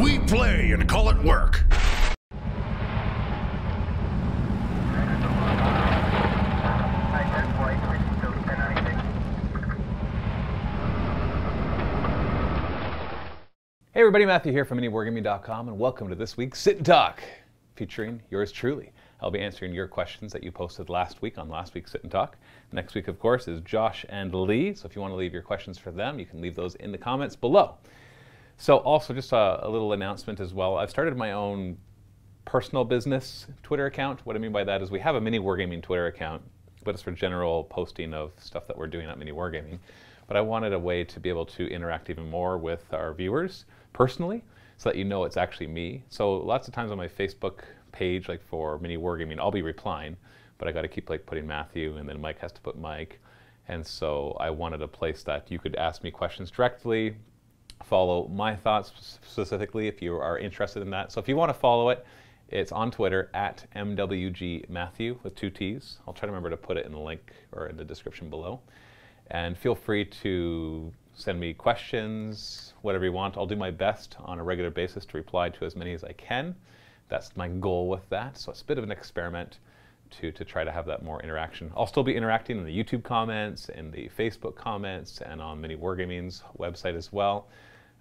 We play and call it work. Hey everybody, Matthew here from MiniWargaming.com and welcome to this week's Sit and Talk, featuring yours truly. I'll be answering your questions that you posted last week on last week's Sit and Talk. Next week, of course, is Josh and Lee, so if you want to leave your questions for them, you can leave those in the comments below. So also just a, a little announcement as well. I've started my own personal business Twitter account. What I mean by that is we have a Mini Wargaming Twitter account, but it's for general posting of stuff that we're doing at Mini Wargaming. But I wanted a way to be able to interact even more with our viewers personally so that you know it's actually me. So lots of times on my Facebook page, like for Mini Wargaming, I'll be replying, but I got to keep like putting Matthew and then Mike has to put Mike. And so I wanted a place that you could ask me questions directly, follow my thoughts specifically if you are interested in that. So if you want to follow it, it's on Twitter at MWGMatthew with two T's. I'll try to remember to put it in the link or in the description below. And feel free to send me questions, whatever you want. I'll do my best on a regular basis to reply to as many as I can. That's my goal with that. So it's a bit of an experiment to, to try to have that more interaction. I'll still be interacting in the YouTube comments, in the Facebook comments, and on Mini Wargaming's website as well.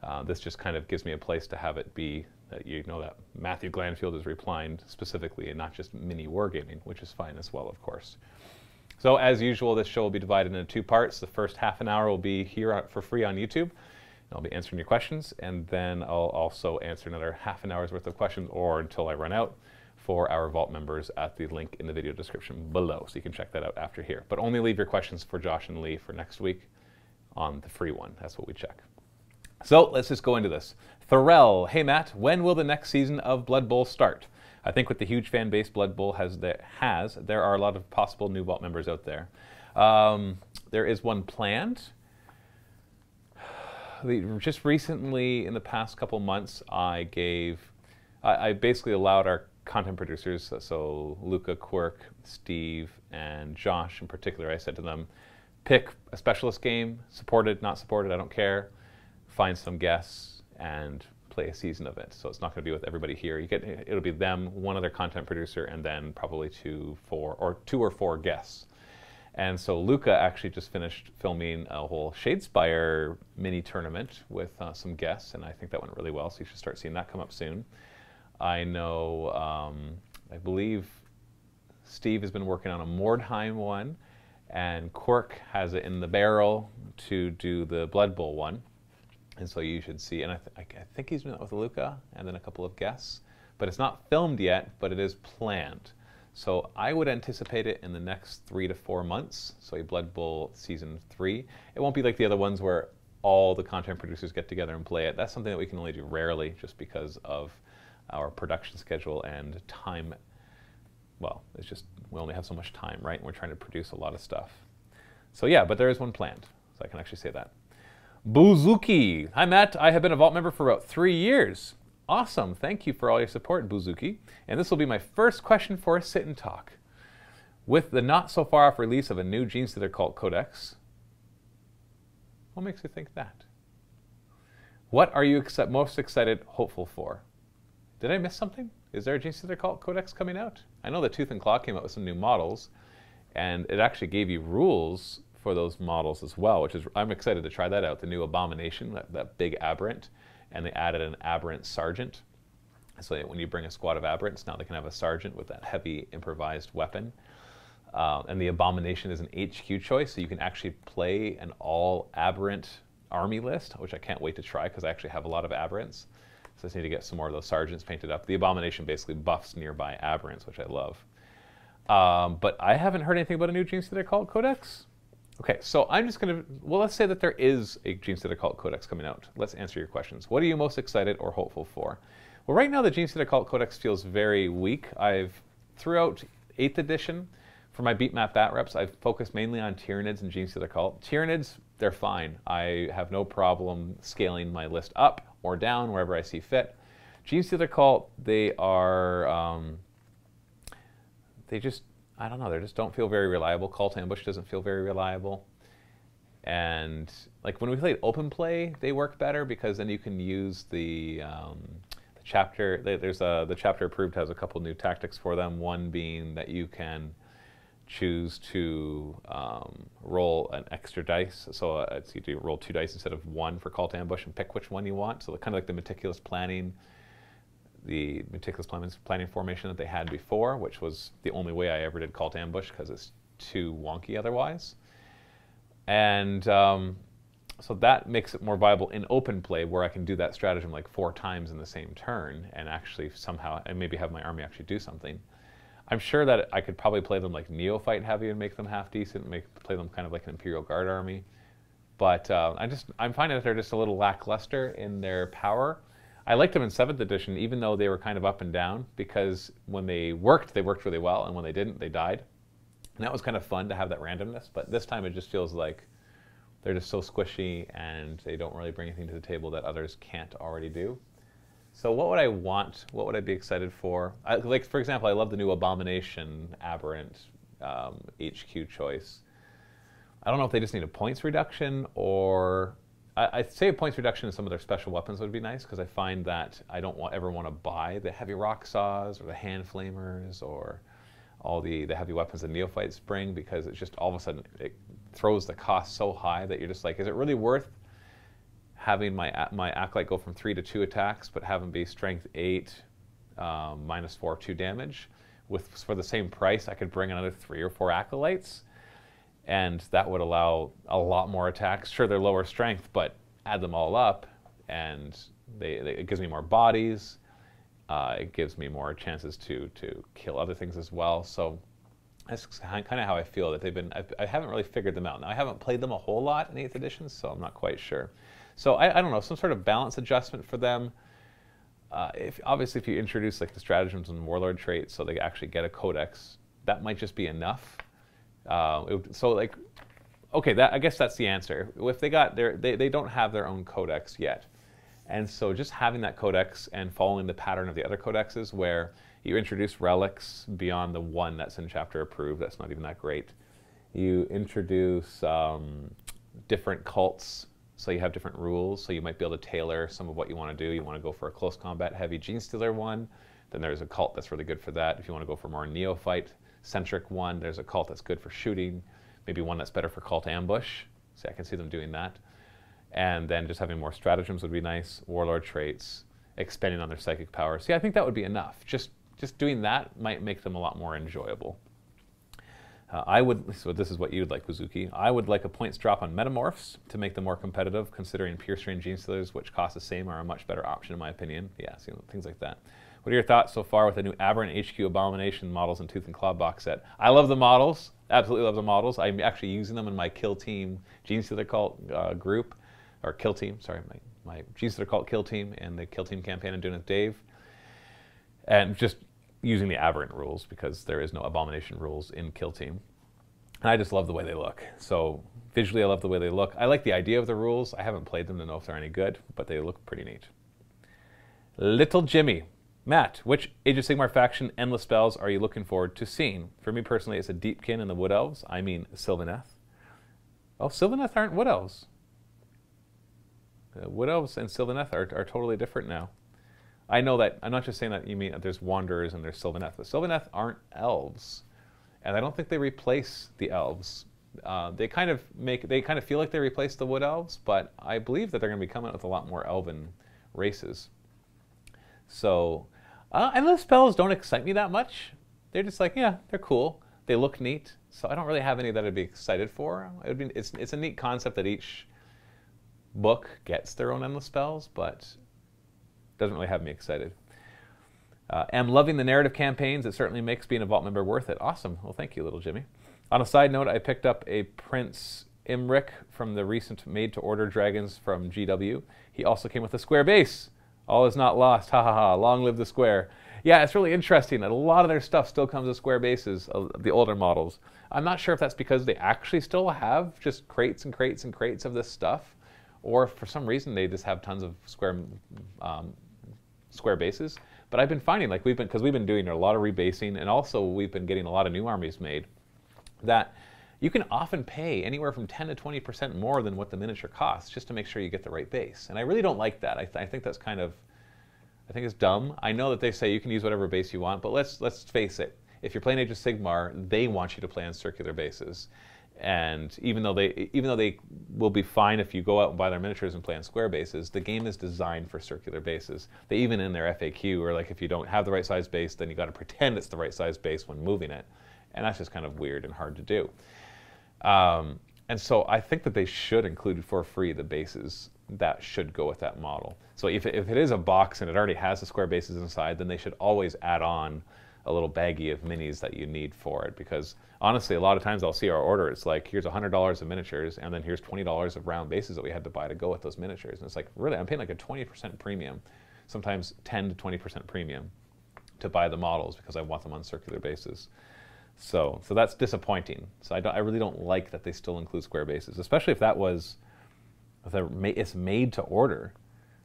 Uh, this just kind of gives me a place to have it be that you know that Matthew Glanfield is replying specifically and not just Mini Wargaming, which is fine as well, of course. So as usual, this show will be divided into two parts. The first half an hour will be here for free on YouTube. I'll be answering your questions, and then I'll also answer another half an hour's worth of questions, or until I run out, for our Vault members at the link in the video description below. So you can check that out after here. But only leave your questions for Josh and Lee for next week on the free one. That's what we check. So let's just go into this. Thorell, hey Matt, when will the next season of Blood Bowl start? I think with the huge fan base Blood Bowl has, there, has, there are a lot of possible new Vault members out there. Um, there is one planned. Just recently, in the past couple months, I gave, I, I basically allowed our content producers, so Luca, Quirk, Steve, and Josh in particular, I said to them, pick a specialist game, supported, not supported, I don't care, find some guests, and play a season of it. So it's not going to be with everybody here. You get it'll be them, one other content producer, and then probably two, four, or two or four guests. And so Luca actually just finished filming a whole Shadespire mini tournament with uh, some guests, and I think that went really well. So you should start seeing that come up soon. I know, um, I believe Steve has been working on a Mordheim one, and Quirk has it in the barrel to do the Blood Bowl one. And so you should see, and I, th I think he's doing that with Luca and then a couple of guests. But it's not filmed yet, but it is planned. So I would anticipate it in the next three to four months. So a Blood Bowl season three. It won't be like the other ones where all the content producers get together and play it. That's something that we can only do rarely just because of our production schedule and time. Well, it's just, we only have so much time, right? And we're trying to produce a lot of stuff. So yeah, but there is one planned. So I can actually say that. Buzuki. Hi, Matt. I have been a Vault member for about three years. Awesome. Thank you for all your support, Buzuki. And this will be my first question for a sit and talk. With the not so far off release of a new Genestealer Cult Codex, what makes you think that? What are you most excited, hopeful for? Did I miss something? Is there a Genestealer Cult Codex coming out? I know the Tooth and Claw came out with some new models, and it actually gave you rules for those models as well, which is I'm excited to try that out. The new Abomination, that, that big aberrant, and they added an aberrant sergeant. So when you bring a squad of aberrants, now they can have a sergeant with that heavy improvised weapon. Uh, and the Abomination is an HQ choice, so you can actually play an all aberrant army list, which I can't wait to try because I actually have a lot of aberrants. So I just need to get some more of those sergeants painted up. The Abomination basically buffs nearby aberrants, which I love. Um, but I haven't heard anything about a new Genestealer Cult Codex. Okay, so I'm just going to, well, let's say that there is a Genestealer Cult Codex coming out. Let's answer your questions. What are you most excited or hopeful for? Well, right now the Genestealer Cult Codex feels very weak. I've, throughout 8th edition, for my beat map bat reps, I've focused mainly on Tyranids and Genestealer Cult. Tyranids, they're fine. I have no problem scaling my list up or down wherever I see fit. Genestealer Cult, they are, um, they just I don't know, they just don't feel very reliable. Cult Ambush doesn't feel very reliable. And like when we played open play, they work better because then you can use the um, chapter. There's a the chapter approved has a couple new tactics for them. One being that you can choose to um, roll an extra dice. So uh, it's you do roll two dice instead of one for call to ambush and pick which one you want. So kind of like the meticulous planning, the meticulous planning, planning formation that they had before, which was the only way I ever did call to ambush because it's too wonky otherwise. And um, so that makes it more viable in open play where I can do that stratagem like four times in the same turn and actually somehow, and maybe have my army actually do something. I'm sure that I could probably play them like neophyte heavy and make them half decent, make play them kind of like an Imperial Guard army. But uh, I just I'm finding that they're just a little lackluster in their power. I liked them in seventh edition, even though they were kind of up and down, because when they worked, they worked really well, and when they didn't, they died. And that was kind of fun to have that randomness. But this time, it just feels like they're just so squishy, and they don't really bring anything to the table that others can't already do. So what would I want? What would I be excited for? I, like for example, I love the new Abomination Aberrant um, HQ choice. I don't know if they just need a points reduction or I, would say a points reduction in some of their special weapons would be nice because I find that I don't want, ever want to buy the heavy rock saws or the hand flamers or all the, the heavy weapons that neophytes bring because it's just all of a sudden it throws the cost so high that you're just like, is it really worth having my my acolyte go from three to two attacks, but have him be strength eight, um, minus four, two damage. With for the same price, I could bring another three or four acolytes, and that would allow a lot more attacks. Sure, they're lower strength, but add them all up, and they, they, it gives me more bodies. Uh, it gives me more chances to to kill other things as well. So that's kind of how I feel that they've been. I've, I have not really figured them out. Now I haven't played them a whole lot in eighth edition, so I'm not quite sure. So I, I don't know, some sort of balance adjustment for them. Uh, if obviously if you introduce like the stratagems and warlord traits, so they actually get a codex, that might just be enough. Uh, it, so like, okay, that I guess that's the answer. If they got their, they, they don't have their own codex yet, and so just having that codex and following the pattern of the other codexes, where you introduce relics beyond the one that's in chapter approved, that's not even that great. You introduce um, different cults so you have different rules. So you might be able to tailor some of what you want to do. You want to go for a close combat heavy Genestealer one. Then there's a cult that's really good for that. If you want to go for more neophyte centric one, there's a cult that's good for shooting. Maybe one that's better for cult ambush. See, I can see them doing that. And then just having more stratagems would be nice. Warlord traits, expanding on their psychic powers. See, I think that would be enough. Just just doing that might make them a lot more enjoyable. Uh, I would, so this is what you'd like, Wizuki. I would like a points drop on metamorphs to make them more competitive, considering pure strain Genestealers, which cost the same, are a much better option in my opinion. Yeah, things like that. What are your thoughts so far with the new Aberrant HQ Abomination models and Tooth and Claw box set? I love the models, absolutely love the models. I'm actually using them in my Kill Team genes Genestealer Cult uh, group, or Kill Team, sorry, my, my Genestealer Cult Kill Team and the Kill Team campaign I'm doing with Dave. And just using the aberrant rules because there is no abomination rules in Kill Team. And I just love the way they look. So visually, I love the way they look. I like the idea of the rules. I haven't played them to know if they're any good, but they look pretty neat. Little Jimmy. Matt, which Age of Sigmar faction endless spells are you looking forward to seeing? For me personally, it's a Deepkin and the Wood Elves. I mean, Sylvaneth. Oh, Sylvaneth aren't Wood Elves. Uh, Wood Elves and Sylvaneth are, are totally different now. I know that I'm not just saying that you mean there's Wanderers and there's Sylvaneth, but Sylvaneth aren't elves, and I don't think they replace the elves. Uh, they kind of make they kind of feel like they replace the Wood Elves, but I believe that they're going to be coming out with a lot more elven races. So, uh, those spells don't excite me that much. They're just like, yeah, they're cool. They look neat. So I don't really have any that I'd be excited for. It would be, it's, it's a neat concept that each book gets their own endless spells, but doesn't really have me excited. Uh, am loving the narrative campaigns. It certainly makes being a Vault member worth it. Awesome. Well, thank you, little Jimmy. On a side note, I picked up a Prince Imric from the recent made to order dragons from GW. He also came with a square base. All is not lost. Ha ha ha. Long live the square. Yeah, it's really interesting that a lot of their stuff still comes with square bases, the older models. I'm not sure if that's because they actually still have just crates and crates and crates of this stuff, or for some reason they just have tons of square um, square bases. But I've been finding, like we've been, because we've been doing a lot of rebasing, and also we've been getting a lot of new armies made, that you can often pay anywhere from 10 to 20% more than what the miniature costs just to make sure you get the right base. And I really don't like that. I, th- I think that's kind of, I think it's dumb. I know that they say you can use whatever base you want, but let's let's face it. If you're playing Age of Sigmar, they want you to play on circular bases. And even though they even though they will be fine if you go out and buy their miniatures and play on square bases, the game is designed for circular bases. They even in their FAQ are like if you don't have the right size base, then you got to pretend it's the right size base when moving it, and that's just kind of weird and hard to do. Um, and so I think that they should include for free the bases that should go with that model. So if, if it is a box and it already has the square bases inside, then they should always add on a little baggie of minis that you need for it. Because honestly, a lot of times I'll see our order, it's like, here's $100 of miniatures, and then here's $20 of round bases that we had to buy to go with those miniatures. And it's like, really, I'm paying like a 20% premium, sometimes 10 to 20% premium to buy the models because I want them on circular bases. So, so that's disappointing. So I, don't, I really don't like that they still include square bases, especially if that was if it's made to order,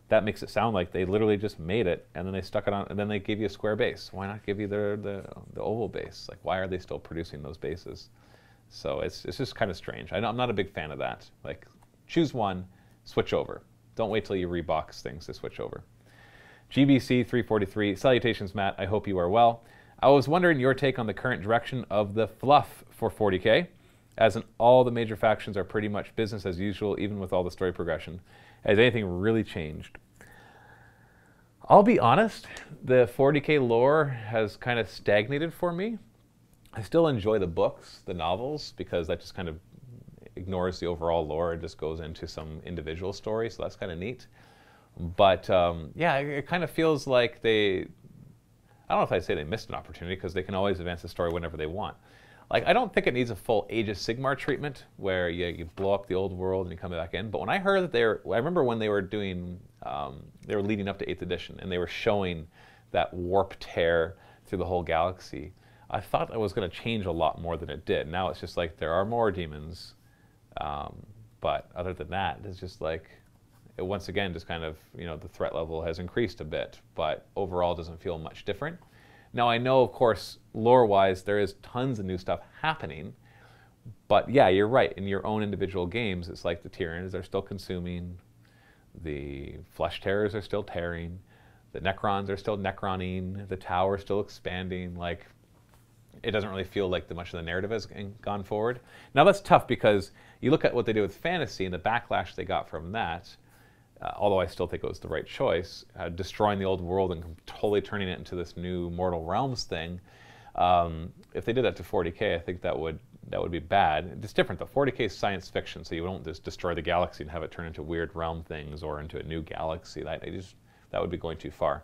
that makes it sound like they literally just made it and then they stuck it on and then they gave you a square base. Why not give you the the, the oval base? Like why are they still producing those bases? So it's it's just kind of strange. I am not a big fan of that. Like choose one, switch over. Don't wait till you rebox things to switch over. GBC 343, salutations Matt. I hope you are well. I was wondering your take on the current direction of the fluff for 40k as in all the major factions are pretty much business as usual, even with all the story progression. Has anything really changed? I'll be honest, the 40k lore has kind of stagnated for me. I still enjoy the books, the novels, because that just kind of ignores the overall lore and just goes into some individual story, so that's kind of neat. But um, yeah, it, it kind of feels like they, I don't know if I'd say they missed an opportunity because they can always advance the story whenever they want. Like, I don't think it needs a full Age of Sigmar treatment where you, you blow up the old world and you come back in. But when I heard that they were, I remember when they were doing, um, they were leading up to 8th edition and they were showing that warp tear through the whole galaxy. I thought it was going to change a lot more than it did. Now it's just like there are more demons. Um, but other than that, it's just like, it once again, just kind of, you know, the threat level has increased a bit, but overall doesn't feel much different. Now I know, of course, lore-wise, there is tons of new stuff happening, but yeah, you're right. In your own individual games, it's like the Tyranids are still consuming, the Flesh Tearers are still tearing, the Necrons are still Necroning, the Tau is still expanding. Like, it doesn't really feel like the much of the narrative has gone forward. Now that's tough because you look at what they did with fantasy and the backlash they got from that uh, although I still think it was the right choice, uh, destroying the old world and totally turning it into this new Mortal Realms thing. Um, if they did that to 40k, I think that would that would be bad. It's different though. 40k is science fiction, so you don't just destroy the galaxy and have it turn into weird realm things or into a new galaxy. That just that would be going too far.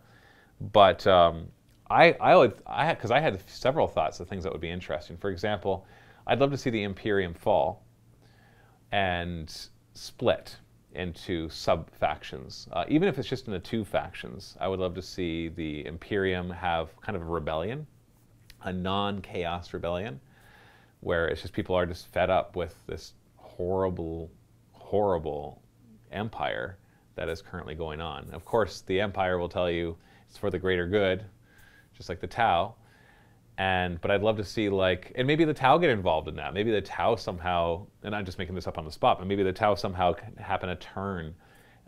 But um, I I would I because I had several thoughts of things that would be interesting. For example, I'd love to see the Imperium fall and split into sub factions. Uh, even if it's just in the two factions, I would love to see the Imperium have kind of a rebellion, a non chaos rebellion, where it's just people are just fed up with this horrible, horrible empire that is currently going on. Of course, the empire will tell you it's for the greater good, just like the Tau. And but I'd love to see like, and maybe the Tau get involved in that. Maybe the Tau somehow, and I'm just making this up on the spot, but maybe the Tau somehow happen to turn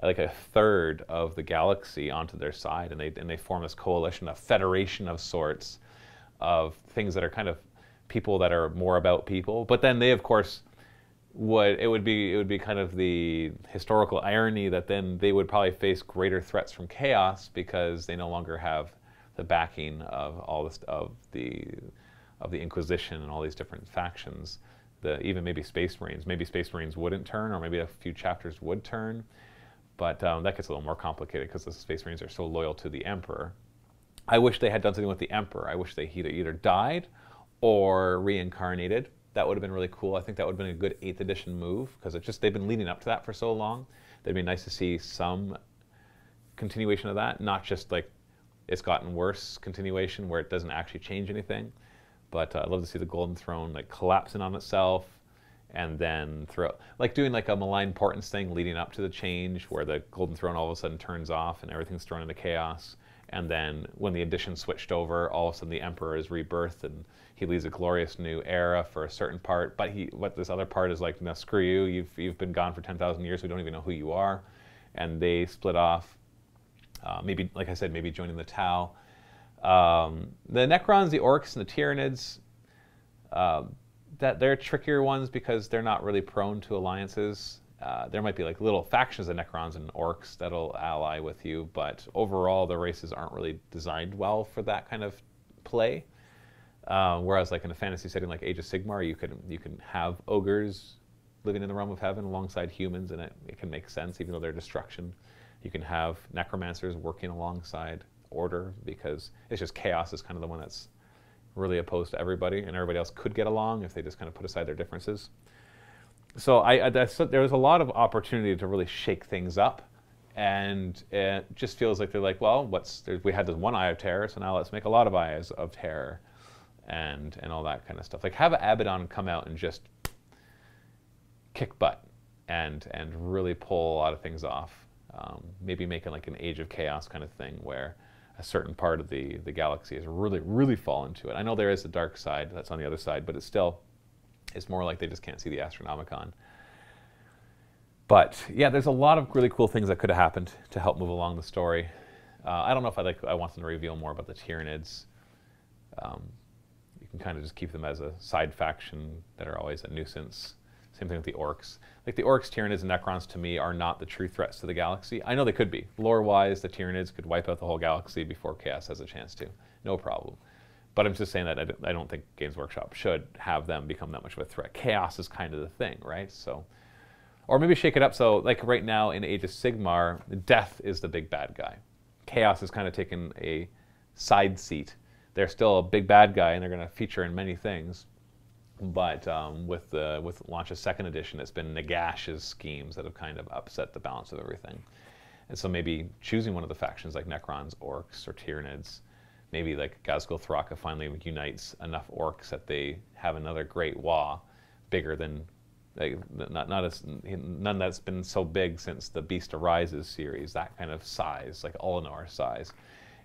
like a third of the galaxy onto their side, and they and they form this coalition, a federation of sorts, of things that are kind of people that are more about people. But then they, of course, would it would be it would be kind of the historical irony that then they would probably face greater threats from chaos because they no longer have the backing of all this of the of the Inquisition and all these different factions. The even maybe Space Marines. Maybe Space Marines wouldn't turn, or maybe a few chapters would turn. But um, that gets a little more complicated because the Space Marines are so loyal to the Emperor. I wish they had done something with the Emperor. I wish they either either died or reincarnated. That would have been really cool. I think that would have been a good eighth edition move because it's just they've been leading up to that for so long. It'd be nice to see some continuation of that, not just like it's gotten worse continuation where it doesn't actually change anything. But uh, I'd love to see the Golden Throne like collapsing on itself and then throw like doing like a malign portents thing leading up to the change where the Golden Throne all of a sudden turns off and everything's thrown into chaos. And then when the edition switched over, all of a sudden the Emperor is rebirthed and he leads a glorious new era for a certain part. But he, what this other part is like, no, screw you. You've you've been gone for ten thousand years. We don't even know who you are. And they split off Uh, maybe, like I said, maybe joining the Tau. Um, the Necrons, the Orcs, and the Tyranids, uh, that they're trickier ones because they're not really prone to alliances. Uh, there might be like little factions of Necrons and Orcs that'll ally with you, but overall the races aren't really designed well for that kind of play. Uh, whereas like in a fantasy setting like Age of Sigmar, you can you can have ogres living in the realm of heaven alongside humans, and it, it can make sense even though they're destruction. You can have necromancers working alongside order because it's just chaos is kind of the one that's really opposed to everybody, and everybody else could get along if they just kind of put aside their differences. So I, I there was a lot of opportunity to really shake things up, and it just feels like they're like, well, what's we had this one eye of terror, so now let's make a lot of eyes of terror, and and all that kind of stuff. Like have Abaddon come out and just kick butt, and and really pull a lot of things off. Um, maybe making like an Age of Chaos kind of thing where a certain part of the, the galaxy has really, really fallen to it. I know there is a dark side that's on the other side, but it's still, it's more like they just can't see the Astronomicon. But yeah, there's a lot of really cool things that could have happened to help move along the story. Uh, I don't know if I like. I want them to reveal more about the Tyranids. Um, you can kind of just keep them as a side faction that are always a nuisance. Same thing with the orks. Like the orks, Tyranids, and Necrons to me are not the true threats to the galaxy. I know they could be. Lore-wise, the Tyranids could wipe out the whole galaxy before Chaos has a chance to. No problem. But I'm just saying that I don't think Games Workshop should have them become that much of a threat. Chaos is kind of the thing, right? So, or maybe shake it up. So, like right now in Age of Sigmar, Death is the big bad guy. Chaos has kind of taken a side seat. They're still a big bad guy, and they're going to feature in many things. But um, with the with launch of second edition, it's been Nagash's schemes that have kind of upset the balance of everything. And so maybe choosing one of the factions like Necrons, Orcs, or Tyranids, maybe like Ghazghkull Thraka finally unites enough Orcs that they have another great Waaagh, bigger than like, not not as none that's been so big since the Beast Arises series, that kind of size, like Ullanor size,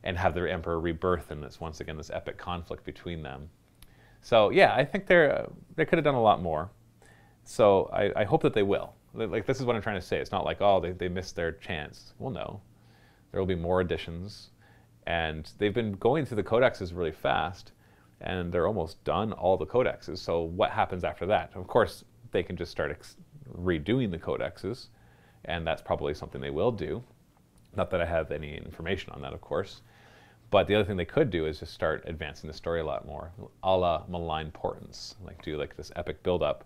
and have their Emperor rebirth, and it's once again this epic conflict between them. So yeah, I think they're uh, they could have done a lot more. So I, I hope that they will. Like this is what I'm trying to say. It's not like oh they, they missed their chance. Well, no, there will be more additions, and they've been going through the codexes really fast, and they're almost done all the codexes. So what happens after that? Of course, they can just start redoing the codexes, and that's probably something they will do. Not that I have any information on that, of course. But the other thing they could do is just start advancing the story a lot more, a la Malign Portents, like do like this epic build-up.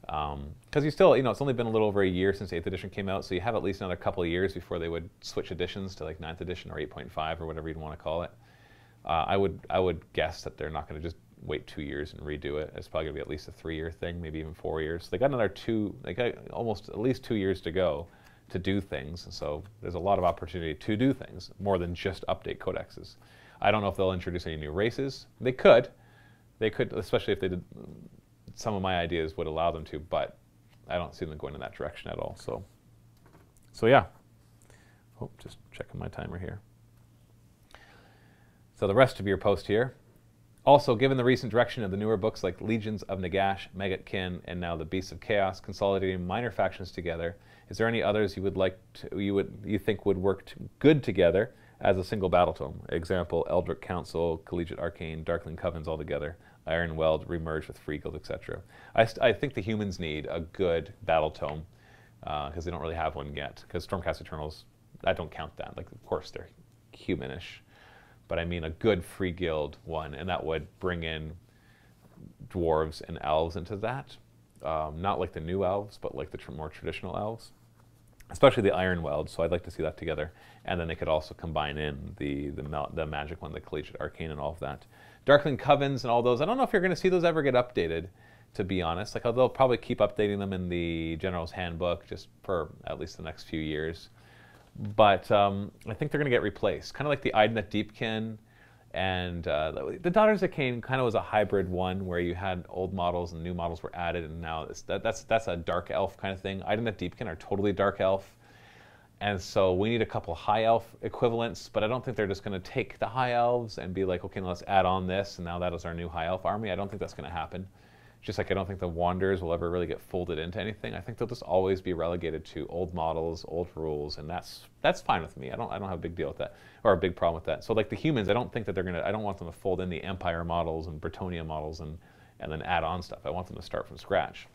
Because um, you still, you know, it's only been a little over a year since 8th edition came out, so you have at least another couple of years before they would switch editions to like 9th edition or 8.5 or whatever you'd want to call it. Uh, I would I would guess that they're not going to just wait two years and redo it. It's probably going to be at least a three-year thing, maybe even four years. They got another two, they got almost at least two years to go to do things. So there's a lot of opportunity to do things more than just update codexes. I don't know if they'll introduce any new races. They could. They could, especially if they did. Some of my ideas would allow them to, but I don't see them going in that direction at all. So, so yeah. Oh, just checking my timer here. So the rest of your post here. Also, given the recent direction of the newer books like Legions of Nagash, Maggotkin, and now the Beasts of Chaos, consolidating minor factions together, is there any others you would like to, you would you think would work good together as a single battle tome? Example: Eldritch Council, Collegiate Arcane, Darkling Covens all together, Ironweld remerged with Free Guild, etc. I, I think the humans need a good battle tome because uh, they don't really have one yet. Because Stormcast Eternals, I don't count that. Like, of course, they're humanish, but I mean a good Free Guild one, and that would bring in dwarves and elves into that. Um, not like the new elves, but like the tr- more traditional elves especially the Ironweld. So I'd like to see that together. And then they could also combine in the the, the magic one, the Collegiate Arcane, and all of that. Darkling Covens and all those. I don't know if you're going to see those ever get updated. To be honest, like they'll probably keep updating them in the General's Handbook just for at least the next few years. But um, I think they're going to get replaced, kind of like the Idoneth Deepkin and uh, the Daughters of Khaine kind of was a hybrid one where you had old models and new models were added, and now that, that's that's a dark elf kind of thing. Idoneth Deepkin are totally dark elf, and so we need a couple high elf equivalents. But I don't think they're just going to take the high elves and be like, okay, let's add on this, and now that is our new high elf army. I don't think that's going to happen. Just like I don't think the Wanderers will ever really get folded into anything. I think they'll just always be relegated to old models, old rules, and that's that's fine with me. I don't I don't have a big deal with that or a big problem with that. So like the humans, I don't think that they're gonna. I don't want them to fold in the Empire models and Bretonnia models and and then add on stuff. I want them to start from scratch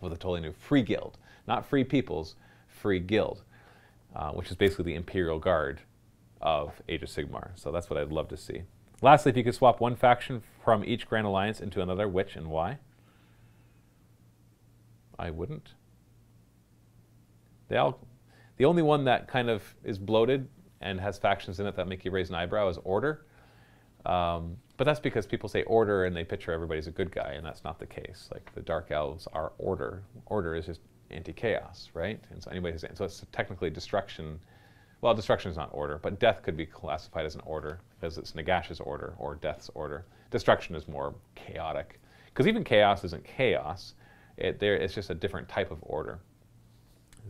with a totally new free guild, not free peoples, free guild, uh, which is basically the Imperial Guard of Age of Sigmar. So that's what I'd love to see. Lastly, if you could swap one faction from each Grand Alliance into another, which and why? I wouldn't. They all, the only one that kind of is bloated and has factions in it that make you raise an eyebrow is Order. Um, but that's because people say order and they picture everybody's a good guy, and that's not the case. Like the dark elves are order. Order is just anti-chaos, right? And so saying so it's technically destruction. Well, destruction is not order, but death could be classified as an order because it's Nagash's order or death's order. Destruction is more chaotic because even chaos isn't chaos. It, there, it's just a different type of order.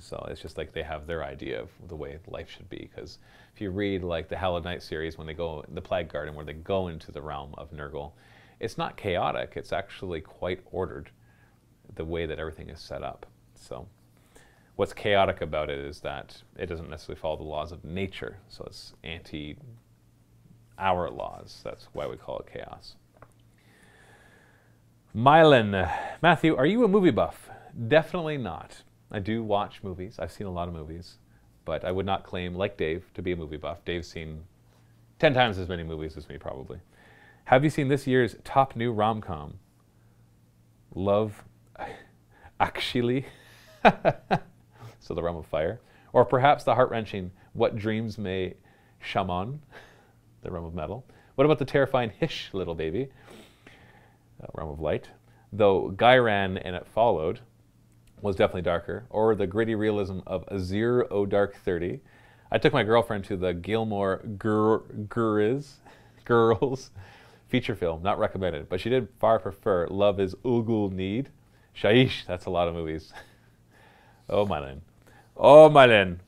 So it's just like they have their idea of the way life should be. Because if you read like the Hallowed Knight series, when they go the Plague Garden, where they go into the realm of Nurgle, it's not chaotic. It's actually quite ordered, the way that everything is set up. So what's chaotic about it is that it doesn't necessarily follow the laws of nature. So it's anti our laws. That's why we call it chaos. Mylan, Matthew, are you a movie buff? Definitely not. I do watch movies. I've seen a lot of movies, but I would not claim, like Dave, to be a movie buff. Dave's seen 10 times as many movies as me, probably. Have you seen this year's top new rom com? Love Actually. so the realm of fire. Or perhaps the heart wrenching What Dreams May Chamon, the realm of metal. What about the terrifying Hysh, little baby? Uh, realm of light. Though Ghyran and it followed, was definitely darker, or the gritty realism of Azyr O Dark 30. I took my girlfriend to the Gilmore Guriz, Girls feature film, not recommended, but she did far prefer Love is Ulgu Need. Shaish, that's a lot of movies. oh, my Oh, Oh, Mylen.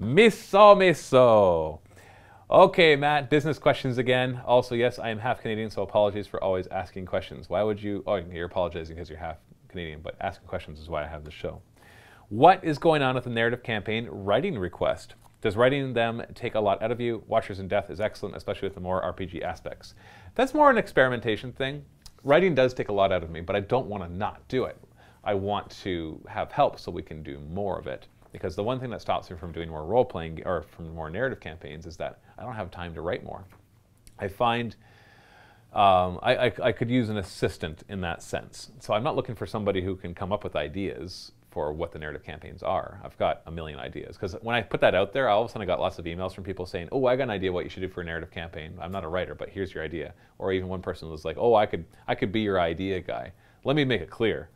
Miso, miso. Okay, Matt, business questions again. Also, yes, I am half Canadian, so apologies for always asking questions. Why would you? Oh, you're apologizing because you're half Canadian, but asking questions is why I have the show. What is going on with the narrative campaign writing request? Does writing them take a lot out of you? Watchers in Death is excellent, especially with the more RPG aspects. That's more an experimentation thing. Writing does take a lot out of me, but I don't want to not do it. I want to have help so we can do more of it. Because the one thing that stops me from doing more role playing or from more narrative campaigns is that I don't have time to write more. I find um, I, I, I, could use an assistant in that sense. So I'm not looking for somebody who can come up with ideas for what the narrative campaigns are. I've got a million ideas. Because when I put that out there, all of a sudden I got lots of emails from people saying, oh, I got an idea what you should do for a narrative campaign. I'm not a writer, but here's your idea. Or even one person was like, oh, I could, I could be your idea guy. Let me make it clear.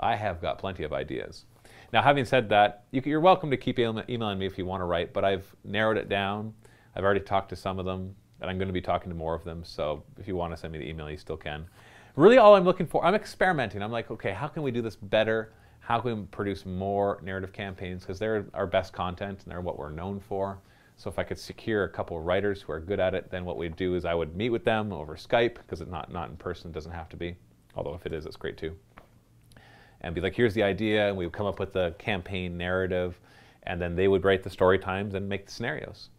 I have got plenty of ideas. Now, having said that, you are welcome to keep emailing me if you want to write, but I've narrowed it down. I've already talked to some of them and I'm going to be talking to more of them. So if you want to send me the email, you still can. Really, all I'm looking for, I'm experimenting. I'm like, okay, how can we do this better? How can we produce more narrative campaigns? Because they're our best content and they're what we're known for. So if I could secure a couple of writers who are good at it, then what we'd do is I would meet with them over Skype because it's not not in person. It doesn't have to be. Although if it is, it's great too. And be like, here's the idea, and we would come up with the campaign narrative, and then they would write the story times and make the scenarios.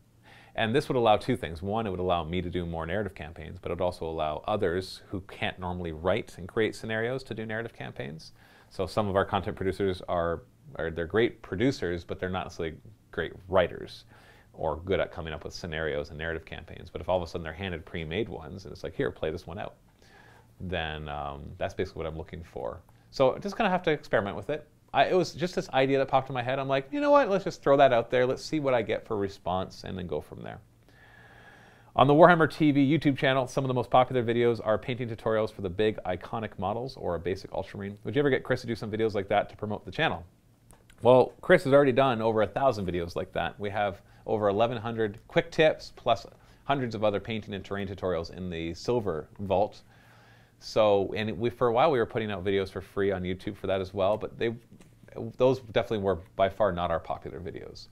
And this would allow two things. One, it would allow me to do more narrative campaigns, but it would also allow others who can't normally write and create scenarios to do narrative campaigns. So some of our content producers are, are they're great producers, but they're not necessarily great writers or good at coming up with scenarios and narrative campaigns. But if all of a sudden they're handed pre-made ones and it's like, here, play this one out, then um, that's basically what I'm looking for. So just kind of have to experiment with it. I, it was just this idea that popped in my head. I'm like, you know what? Let's just throw that out there. Let's see what I get for response and then go from there. On the Warhammer TV YouTube channel, some of the most popular videos are painting tutorials for the big iconic models or a basic Ultramarine. Would you ever get Chris to do some videos like that to promote the channel? Well, Chris has already done over a thousand videos like that. We have over 1,100 quick tips plus hundreds of other painting and terrain tutorials in the silver vault. So, and we, for a while we were putting out videos for free on YouTube for that as well, but they those definitely were by far not our popular videos.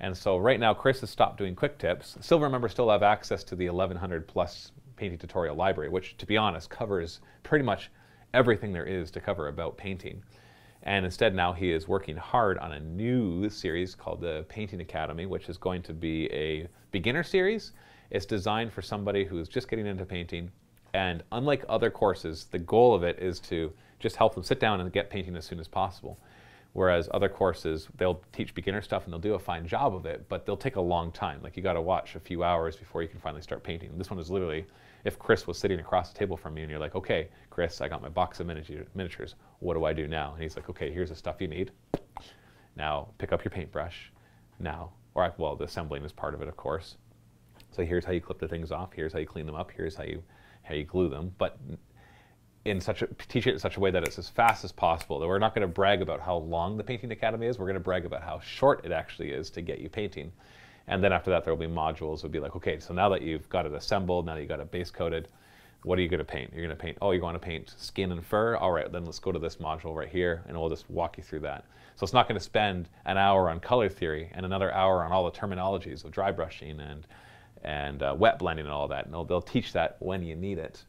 And so right now, Chris has stopped doing quick tips. Silver members still have access to the 1100 plus painting tutorial library, which to be honest covers pretty much everything there is to cover about painting. And instead, now he is working hard on a new series called the Painting Academy, which is going to be a beginner series. It's designed for somebody who's just getting into painting. And unlike other courses, the goal of it is to just help them sit down and get painting as soon as possible. Whereas other courses, they'll teach beginner stuff and they'll do a fine job of it, but they'll take a long time. Like you got to watch a few hours before you can finally start painting. This one is literally, if Chris was sitting across the table from me and you're like, okay, Chris, I got my box of miniatures. What do I do now? And he's like, okay, here's the stuff you need. Now pick up your paintbrush. Now, or well, the assembling is part of it, of course. So here's how you clip the things off. Here's how you clean them up. Here's how you how you glue them. But in such a, teach it in such a way that it's as fast as possible. That we're not going to brag about how long the Painting Academy is. We're going to brag about how short it actually is to get you painting. And then after that, there will be modules. It'll be like, okay, so now that you've got it assembled, now that you got it base coated, what are you going to paint? You're going to paint, oh, you want to paint skin and fur? All right, then let's go to this module right here, and we'll just walk you through that. So it's not going to spend an hour on color theory and another hour on all the terminologies of dry brushing and, and uh, wet blending and all that. And they'll, they'll teach that when you need it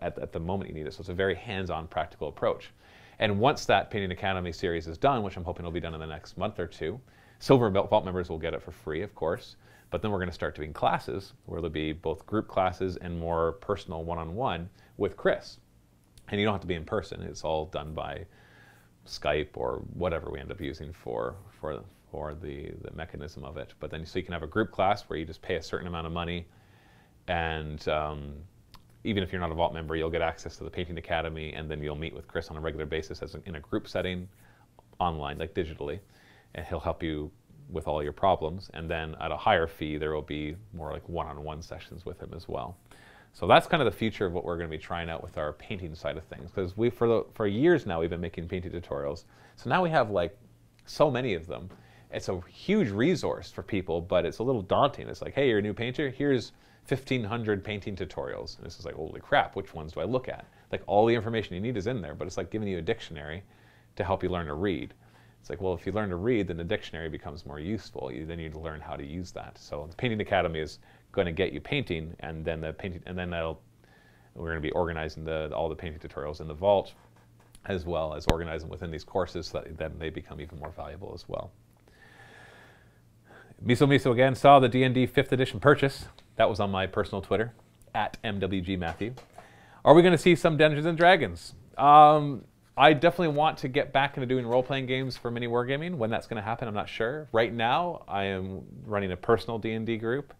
at, at the moment you need it. So it's a very hands-on, practical approach. And once that Painting Academy series is done, which I'm hoping will be done in the next month or two, Silver Vault members will get it for free, of course. But then we're going to start doing classes where there'll be both group classes and more personal one-on-one with Chris. And you don't have to be in person. It's all done by Skype or whatever we end up using for for for the the mechanism of it. But then so you can have a group class where you just pay a certain amount of money, and um, even if you're not a Vault member, you'll get access to the Painting Academy, and then you'll meet with Chris on a regular basis as in a group setting, online, like digitally, and he'll help you with all your problems. And then at a higher fee, there will be more like one-on-one sessions with him as well. So that's kind of the future of what we're going to be trying out with our painting side of things. Because we, for the, for years now, we've been making painting tutorials. So now we have like so many of them. It's a huge resource for people, but it's a little daunting. It's like, hey, you're a new painter. Here's 1,500 painting tutorials. And this is like, holy crap, which ones do I look at? Like all the information you need is in there, but it's like giving you a dictionary to help you learn to read. It's like, well, if you learn to read, then the dictionary becomes more useful. You then need to learn how to use that. So the Painting Academy is going to get you painting, and then the painting, and then that'll, we're going to be organizing the, all the painting tutorials in the vault, as well as organizing within these courses so that then they become even more valuable as well. Miso Miso again saw the D&D 5th edition purchase. That was on my personal Twitter, at MWG Matthew. Are we going to see some Dungeons and Dragons? Um, I definitely want to get back into doing role-playing games for mini wargaming. When that's going to happen, I'm not sure. Right now, I am running a personal D&D group,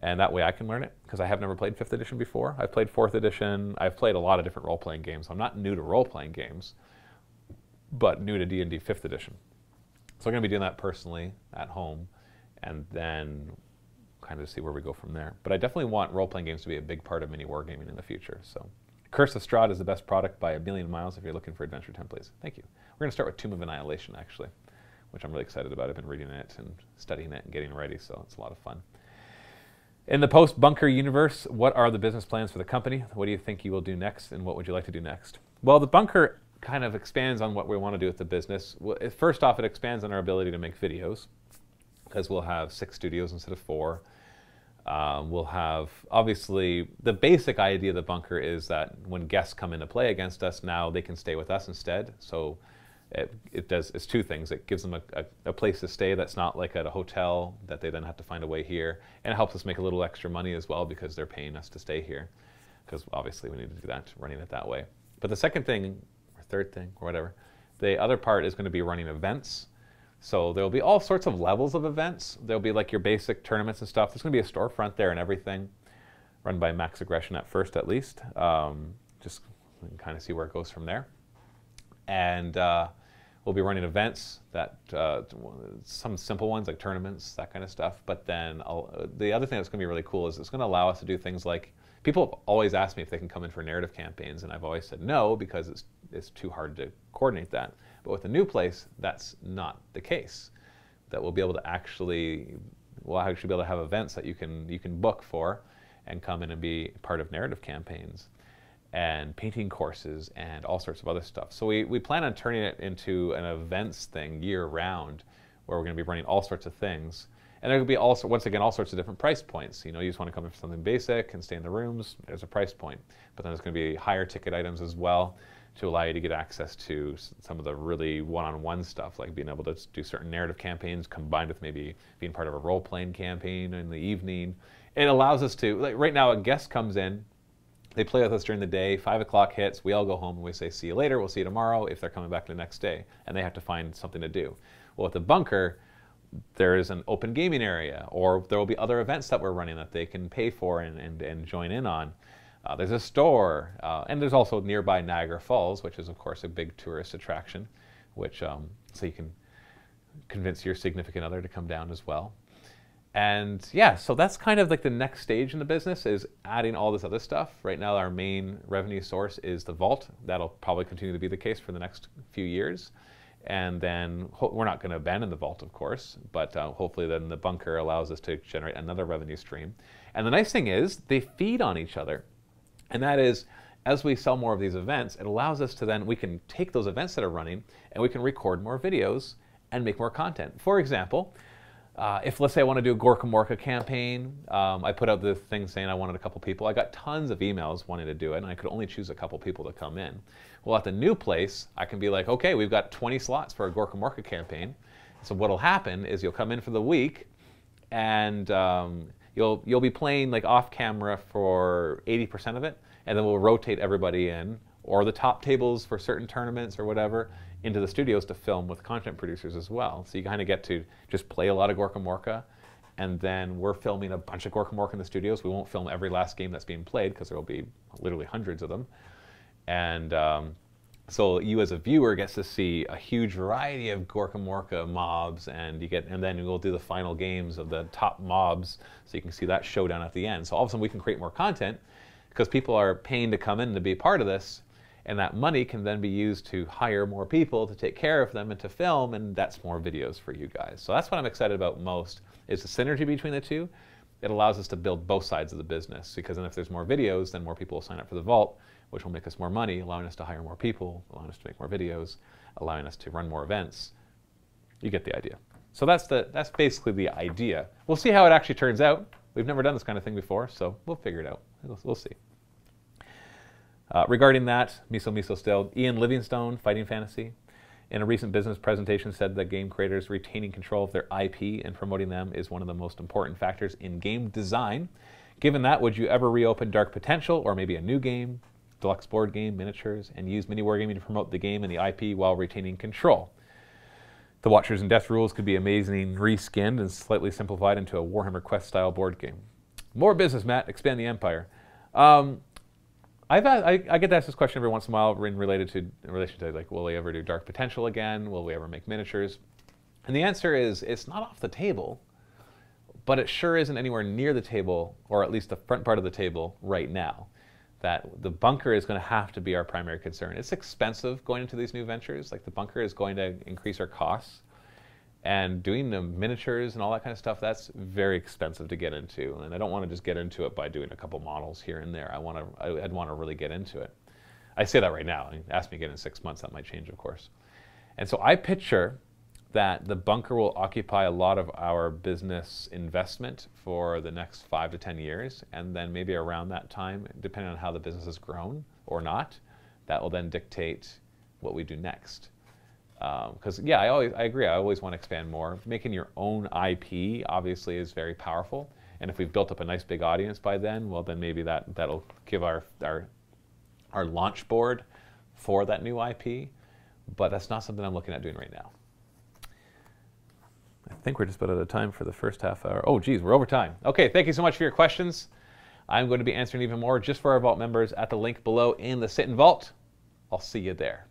and that way I can learn it, because I have never played 5th edition before. I've played 4th edition. I've played a lot of different role-playing games. I'm not new to role-playing games, but new to D&D 5th edition. So I'm going to be doing that personally at home, and then kind of see where we go from there. But I definitely want role-playing games to be a big part of mini wargaming in the future. So, Curse of Strahd is the best product by a million miles if you're looking for adventure templates. Thank you. We're going to start with Tomb of Annihilation, actually, which I'm really excited about. I've been reading it and studying it and getting ready, so it's a lot of fun. In the post-bunker universe, what are the business plans for the company? What do you think you will do next, and what would you like to do next? Well, the bunker kind of expands on what we want to do with the business. First off, it expands on our ability to make videos, because we'll have six studios instead of four. Um, we'll have, obviously, the basic idea of the bunker is that when guests come in to play against us, now they can stay with us instead. So it, it does, it's two things. It gives them a, a, a, place to stay that's not like at a hotel that they then have to find a way here. And it helps us make a little extra money as well because they're paying us to stay here. Because obviously we need to do that, running it that way. But the second thing, or third thing, or whatever, the other part is going to be running events. So there'll be all sorts of levels of events. There'll be like your basic tournaments and stuff. There's going to be a storefront there and everything, run by Max Aggression at first, at least. Um, just kind of see where it goes from there. And uh, we'll be running events that uh, some simple ones like tournaments, that kind of stuff. But then I'll, the other thing that's going to be really cool is it's going to allow us to do things like people have always asked me if they can come in for narrative campaigns, and I've always said no because it's it's too hard to coordinate that. But with a new place, that's not the case. That we'll be able to actually, we'll actually be able to have events that you can, you can book for and come in and be part of narrative campaigns and painting courses and all sorts of other stuff. So we, we plan on turning it into an events thing year round where we're going to be running all sorts of things. And there could be also, once again, all sorts of different price points. You know, you just want to come in for something basic and stay in the rooms, there's a price point. But then there's going to be higher ticket items as well to allow you to get access to some of the really one-on-one stuff, like being able to do certain narrative campaigns combined with maybe being part of a role-playing campaign in the evening. It allows us to, like right now, a guest comes in, they play with us during the day, five o'clock hits, we all go home and we say, see you later, we'll see you tomorrow, if they're coming back the next day, and they have to find something to do. Well, at the bunker, there is an open gaming area, or there will be other events that we're running that they can pay for and, and, and join in on. Uh, there's a store, uh, and there's also nearby Niagara Falls, which is, of course, a big tourist attraction, which um, so you can convince your significant other to come down as well. And yeah, so that's kind of like the next stage in the business is adding all this other stuff. Right now, our main revenue source is the vault. That'll probably continue to be the case for the next few years. And then we're not going to abandon the vault, of course, but uh, hopefully then the bunker allows us to generate another revenue stream. And the nice thing is they feed on each other. And that is, as we sell more of these events, it allows us to then, we can take those events that are running and we can record more videos and make more content. For example, uh, if let's say I want to do a Gorkamorka campaign, um, I put out the thing saying I wanted a couple people. I got tons of emails wanting to do it, and I could only choose a couple people to come in. Well, at the new place, I can be like, okay, we've got 20 slots for a Gorkamorka campaign. So what'll happen is you'll come in for the week, and um, you'll you'll be playing like off camera for 80% of it, and then we'll rotate everybody in, or the top tables for certain tournaments or whatever, into the studios to film with content producers as well. So you kind of get to just play a lot of Gorkamorka, and then we're filming a bunch of Gorkamorka in the studios. We won't film every last game that's being played because there will be literally hundreds of them, and um, so you as a viewer gets to see a huge variety of Gorkamorka mobs, and you get, and then we'll do the final games of the top mobs, so you can see that showdown at the end. So all of a sudden we can create more content because people are paying to come in to be part of this, and that money can then be used to hire more people to take care of them and to film, and that's more videos for you guys. So that's what I'm excited about most is the synergy between the two. It allows us to build both sides of the business because then if there's more videos, then more people will sign up for the vault which will make us more money, allowing us to hire more people, allowing us to make more videos, allowing us to run more events. You get the idea. So that's, the, that's basically the idea. We'll see how it actually turns out. We've never done this kind of thing before, so we'll figure it out. We'll, we'll see. Uh, regarding that, Miso Miso still, Ian Livingstone, Fighting Fantasy, in a recent business presentation said that game creators retaining control of their IP and promoting them is one of the most important factors in game design. Given that, would you ever reopen Dark Potential or maybe a new game? deluxe board game, miniatures, and use mini wargaming to promote the game and the IP while retaining control. The Watchers and Death rules could be amazing reskinned and slightly simplified into a Warhammer Quest style board game. More business, Matt. Expand the empire. Um, I've I, I, get asked this question every once in a while in related to in relation to like, will we ever do Dark Potential again? Will we ever make miniatures? And the answer is, it's not off the table, but it sure isn't anywhere near the table, or at least the front part of the table right now that the bunker is going to have to be our primary concern. It's expensive going into these new ventures. Like the bunker is going to increase our costs. And doing the miniatures and all that kind of stuff, that's very expensive to get into. And I don't want to just get into it by doing a couple models here and there. I want to, I'd want to really get into it. I say that right now. Ask me again in six months, that might change, of course. And so I picture that the bunker will occupy a lot of our business investment for the next five to 10 years. And then maybe around that time, depending on how the business has grown or not, that will then dictate what we do next. Because um, yeah, I always I agree. I always want to expand more. Making your own IP obviously is very powerful, and if we've built up a nice big audience by then, well, then maybe that that'll give our our our launch board for that new IP. But that's not something I'm looking at doing right now. I think we're just about out of time for the first half hour. Oh, geez, we're over time. Okay, thank you so much for your questions. I'm going to be answering even more just for our Vault members at the link below in the Sit and Vault. I'll see you there.